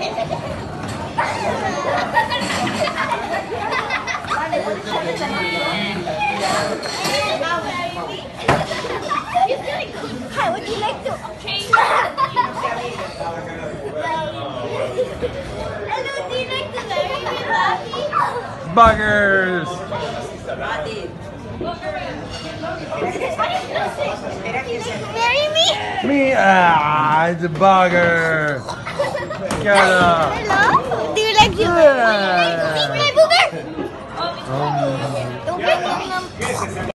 Hi, would you like to? Okay. Hello, do you like to marry me, Bobby? Buggers! Marry me? Me, ah, it's a bugger! Hello. Do you like you? Yeah. Do you like my. Um,